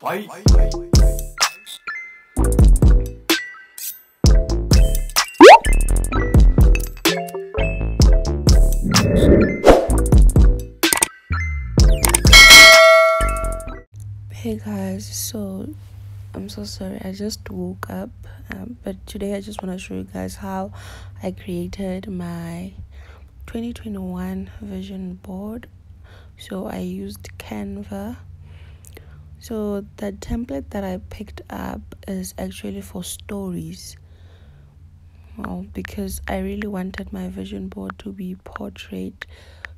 Bye. Hey guys, so I'm so sorry. I just woke up, um, but today I just want to show you guys how I created my 2021 vision board. So I used Canva. So the template that I picked up is actually for stories. Well, because I really wanted my vision board to be portrait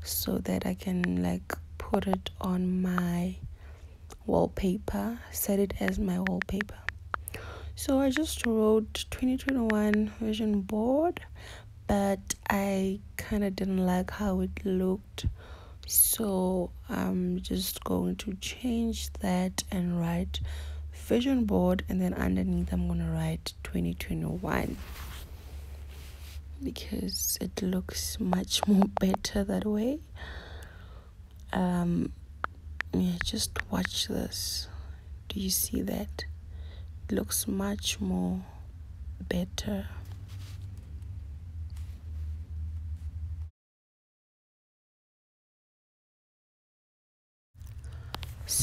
so that I can like put it on my wallpaper, set it as my wallpaper. So I just wrote 2021 vision board, but I kind of didn't like how it looked. So I'm just going to change that and write vision board, and then underneath I'm going to write 2021 because it looks much more better that way. Um, yeah just watch this. Do you see that? It looks much more better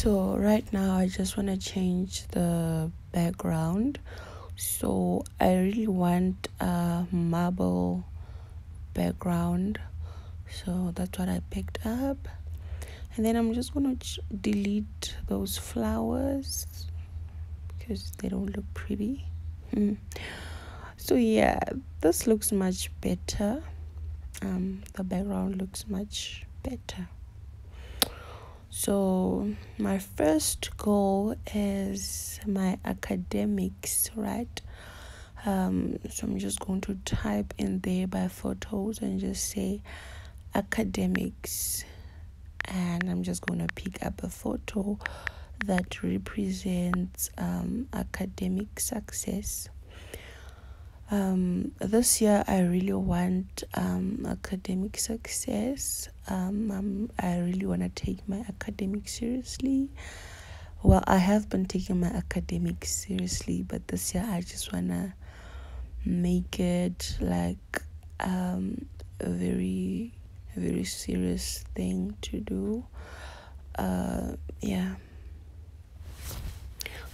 so right now i just want to change the background. So i really want a marble background. So that's what i picked up. And then I'm just gonna delete those flowers because they don't look pretty. Hmm. so yeah this looks much better. Um the background looks much better so my first goal is my academics right um so i'm just going to type in there by photos and just say academics and I'm just going to pick up a photo that represents um, academic success. Um, this year, I really want um, academic success. Um, I really want to take my academics seriously. Well, I have been taking my academics seriously, but this year I just want to make it like um, a very very serious thing to do. Uh, yeah.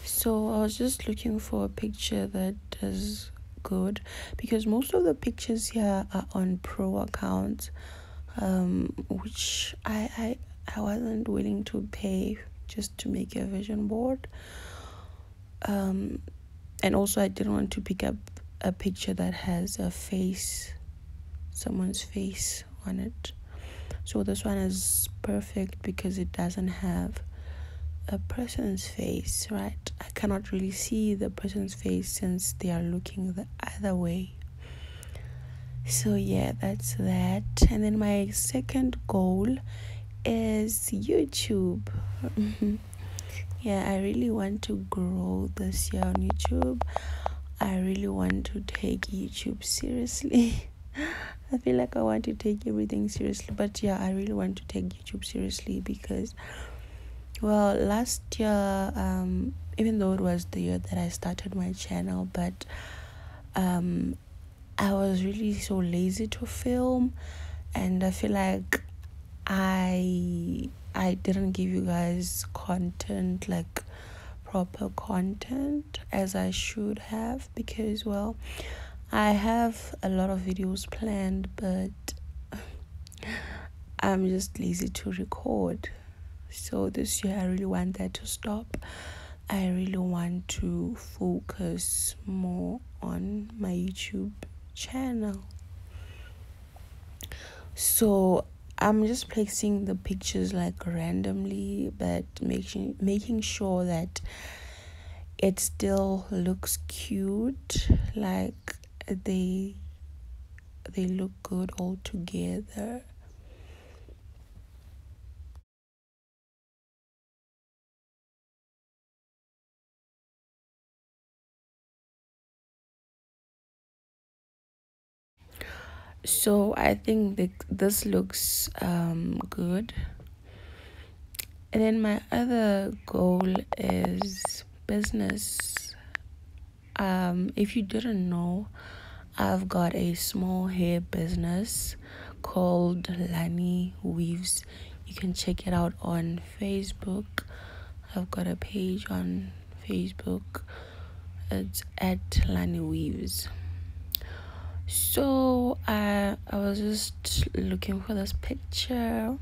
So I was just looking for a picture that does good because most of the pictures here are on pro accounts, um, which I, I I wasn't willing to pay just to make a vision board. Um, and also I didn't want to pick up a picture that has a face, someone's face on it so this one is perfect because it doesn't have a person's face right? I cannot really see the person's face since they are looking the other way. So yeah that's that. And then my second goal is youtube. Yeah i really want to grow this year on youtube. I really want to take youtube seriously. I feel like I want to take everything seriously, but yeah, I really want to take YouTube seriously because, well, last year, um, even though it was the year that I started my channel, but um, I was really so lazy to film, and I feel like I I didn't give you guys content like proper content as I should have because well I have a lot of videos planned, but I'm just lazy to record. So this year, I really want that to stop. I really want to focus more on my YouTube channel. So I'm just placing the pictures like randomly, but making making sure that it still looks cute, like they they look good all together so i think that this looks um good. And then my other goal is business. Um if you didn't know i've got a small hair business called Lanie weaves. You can check it out on facebook. I've got a page on facebook. It's at Lanie weaves so I I was just looking for this picture,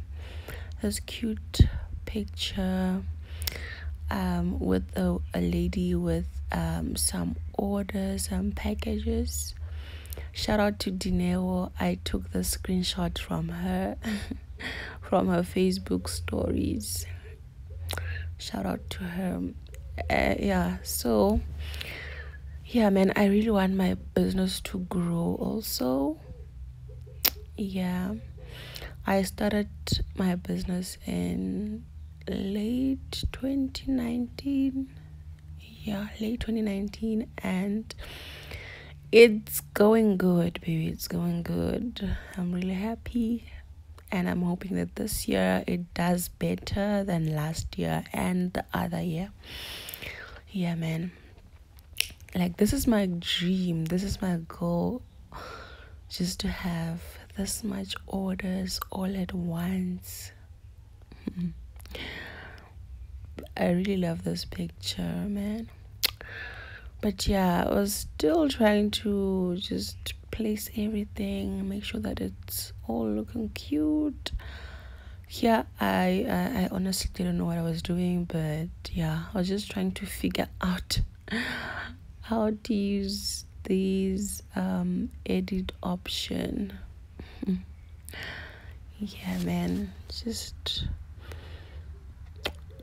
this cute picture um, with a, a lady with um, some orders and packages. Shout out to Dineo. I took the screenshot from her from her Facebook stories. Shout out to her. Uh, yeah, so yeah man i really want my business to grow also. Yeah. I started my business in late 2019 yeah late 2019 and it's going good baby it's going good. I'm really happy and i'm hoping that this year it does better than last year and the other year. Yeah man like this is my dream this is my goal just to have this much orders all at once. I really love this picture man. But yeah i was still trying to just place everything make sure that it's all looking cute. Yeah I, I i honestly didn't know what i was doing but yeah i was just trying to figure out how to use these um, edit option? Yeah man just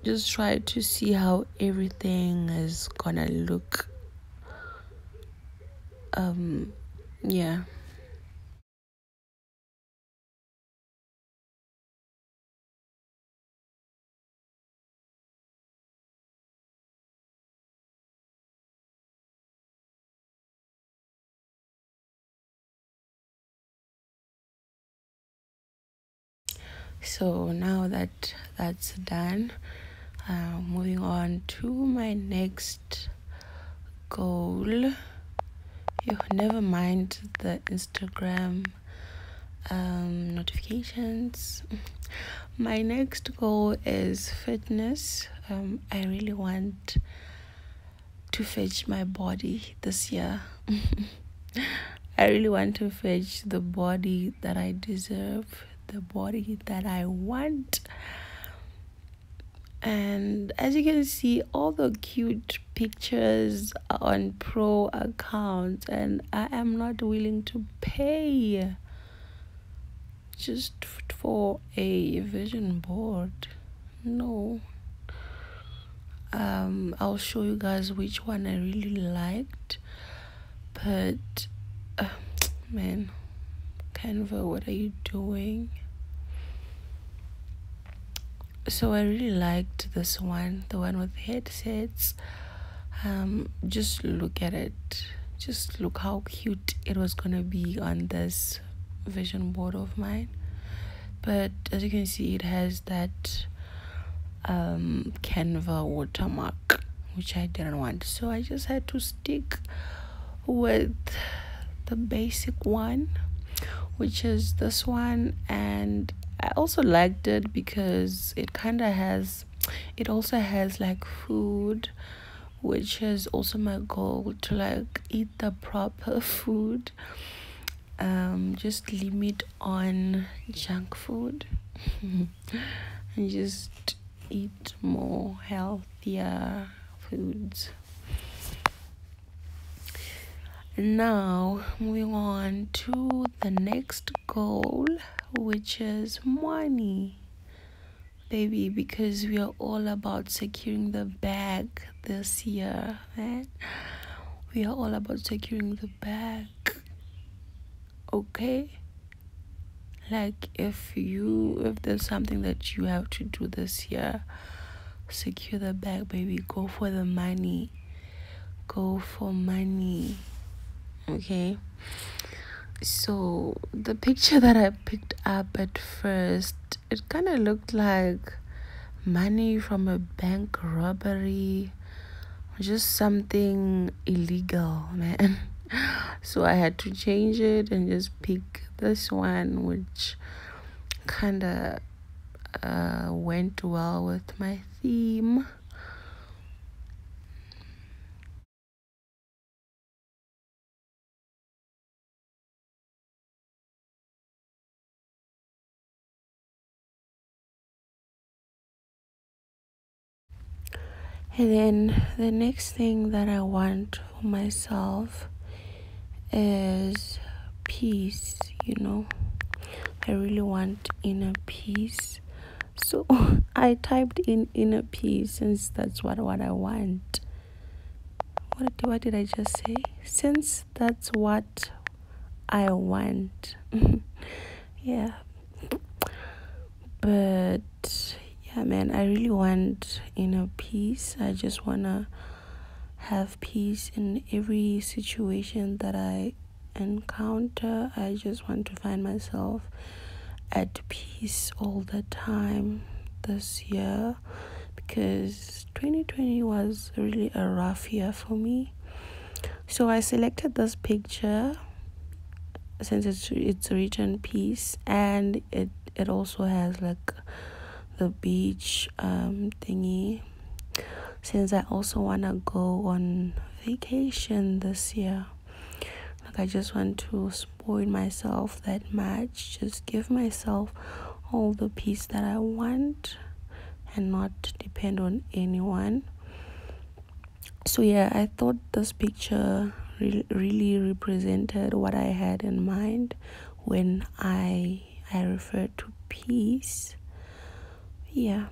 just try to see how everything is gonna look. Um yeah so now that that's done uh, moving on to my next goal. You never mind the instagram um, notifications. My next goal is fitness. Um, i really want to fetch my body this year. I really want to fetch the body that i deserve the body that I want. And as you can see, all the cute pictures on pro accounts, and I am not willing to pay just for a vision board. No. Um, I'll show you guys which one I really liked, but uh, man Canva, what are you doing? So I really liked this one, the one with the headsets. Um, just look at it. Just look how cute it was gonna be on this vision board of mine. But as you can see, it has that um, Canva watermark, which I didn't want. So I just had to stick with the basic one which is this one and I also liked it because it kind of has it also has like food which is also my goal to like eat the proper food. Um just limit on junk food and just eat more healthier foods now moving on to the next goal which is money. Baby because we are all about securing the bag this year man we are all about securing the bag okay? Like if you if there's something that you have to do this year secure the bag baby. Go for the money. Go for money okay so the picture that i picked up at first it kind of looked like money from a bank robbery, just something illegal, man. So I had to change it and just pick this one, which kind of uh, went well with my theme. And then the next thing that I want for myself is peace, you know. I really want inner peace. So I typed in inner peace since that's what, what I want. What, what did I just say? Since that's what I want. yeah. But yeah, man, I really want inner peace. I just want to have peace in every situation that I encounter. I just want to find myself at peace all the time this year because 2020 was really a rough year for me. So I selected this picture since it's it's written peace and it it also has like the beach um thingy since I also want to go on vacation this year. Like, I just want to spoil myself that much, just give myself all the peace that I want and not depend on anyone. So, yeah, I thought this picture really, really represented what I had in mind when I I referred to peace. Yeah.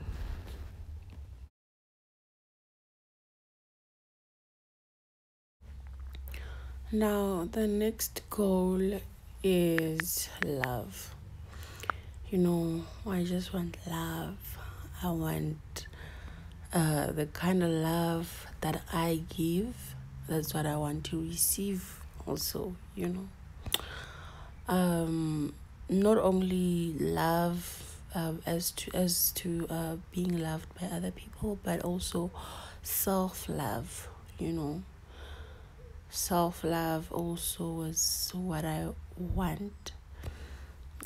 Now, the next goal is love. You know, I just want love. I want uh, the kind of love that I give. That's what I want to receive, also, you know. Um, not only love um, as to as to uh, being loved by other people, but also self love. You know, self love also is what I want.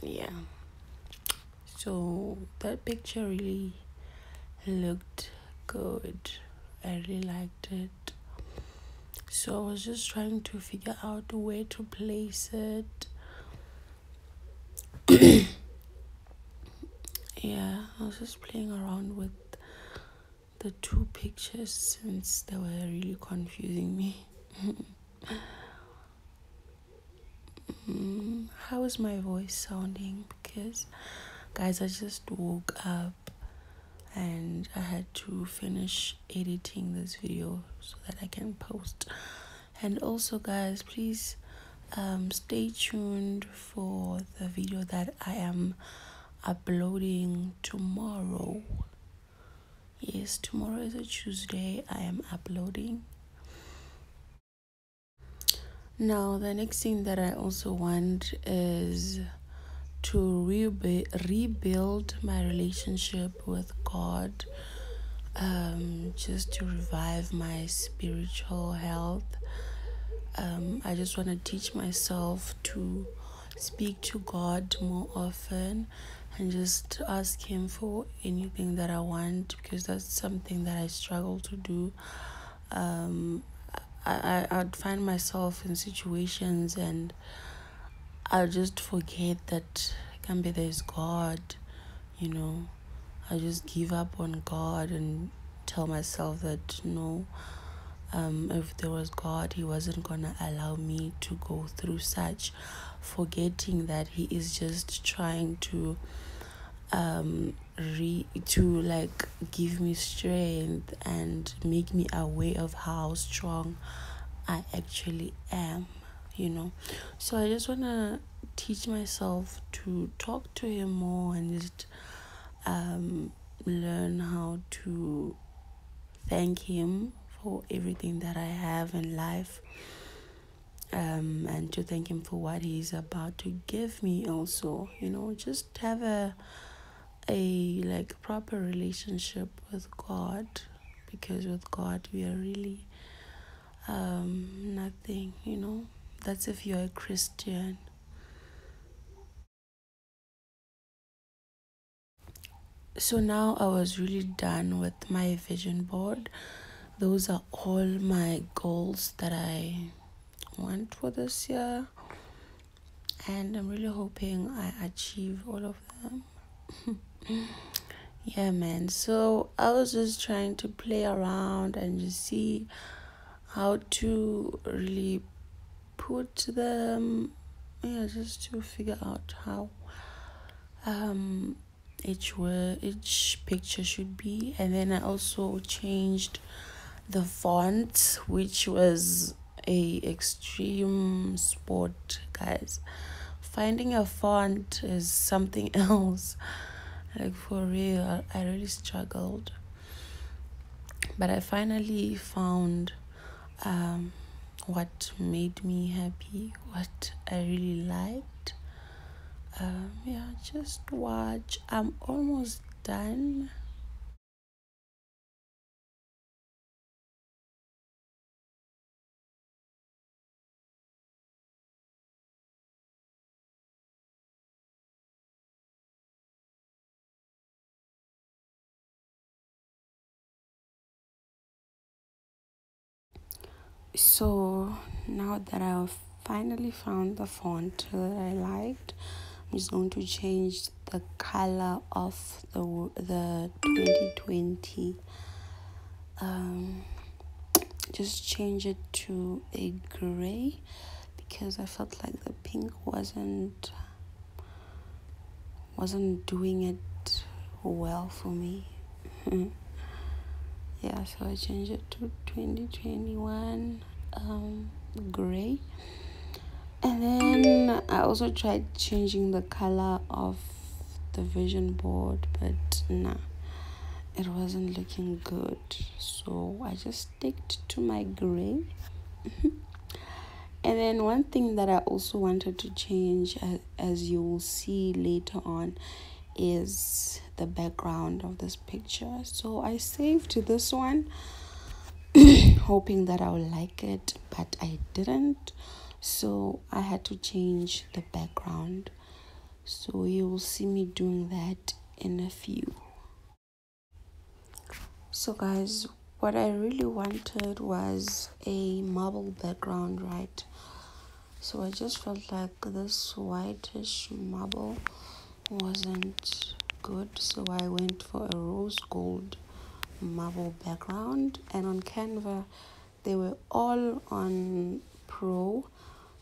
Yeah. So that picture really looked good. I really liked it. So I was just trying to figure out where to place it. Yeah, I was just playing around with the two pictures since they were really confusing me. mm, how is my voice sounding? Because, guys, I just woke up and I had to finish editing this video so that I can post. And also, guys, please um, stay tuned for the video that I am uploading tomorrow. Yes, tomorrow is a Tuesday. I am uploading. Now, the next thing that I also want is to rebu- rebuild my relationship with God, um, just to revive my spiritual health. Um, I just want to teach myself to speak to God more often and just ask Him for anything that I want because that's something that I struggle to do. Um, I, I, I'd find myself in situations and I'll just forget that can be there's God, you know. I just give up on God and tell myself that no, um, if there was God, He wasn't gonna allow me to go through such, forgetting that He is just trying to um re to like give me strength and make me aware of how strong I actually am you know. So i just want to teach myself to talk to him more and just um learn how to thank him for everything that i have in life um and to thank him for what he's about to give me also you know just have a a like proper relationship with God because with God we are really um nothing, you know. That's if you're a Christian. So now I was really done with my vision board. Those are all my goals that I want for this year. And I'm really hoping I achieve all of them. yeah, man. So I was just trying to play around and just see how to really put them, yeah, just to figure out how um each word each picture should be and then i also changed the font which was a extreme sport guys. Finding a font is something else. Like for real i really struggled. But i finally found um what made me happy what i really liked. Um yeah just watch. I'm almost done so now that I've finally found the font that I liked, I'm just going to change the color of the the 2020. Um, just change it to a gray because I felt like the pink wasn't wasn't doing it well for me. yeah so i changed it to 2021 um gray. And then i also tried changing the color of the vision board but nah it wasn't looking good. So i just sticked to my gray. And then one thing that i also wanted to change as you will see later on is the background of this picture. So i saved this one hoping that i would like it but i didn't. So i had to change the background. So you will see me doing that in a few. So guys what i really wanted was a marble background right? So i just felt like this whitish marble wasn't good. So I went for a rose gold marble background and on Canva they were all on pro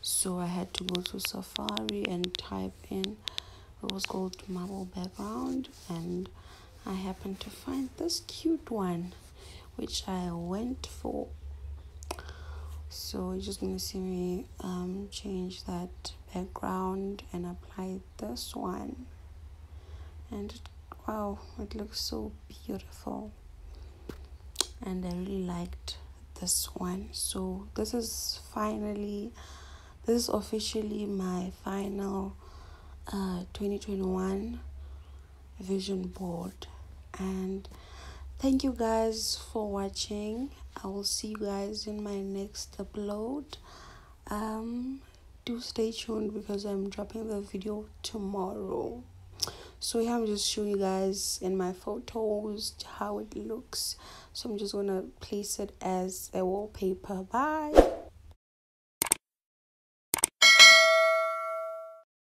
so I had to go to Safari and type in rose gold marble background and I happened to find this cute one which I went for. So you're just gonna see me um, change that background and apply this one. And wow it looks so beautiful and I really liked this one. So this is finally this is officially my final uh 2021 vision board. And thank you guys for watching. I will see you guys in my next upload. Um do stay tuned because i'm dropping the video tomorrow so yeah i'm just showing you guys in my photos how it looks. So i'm just gonna place it as a wallpaper. Bye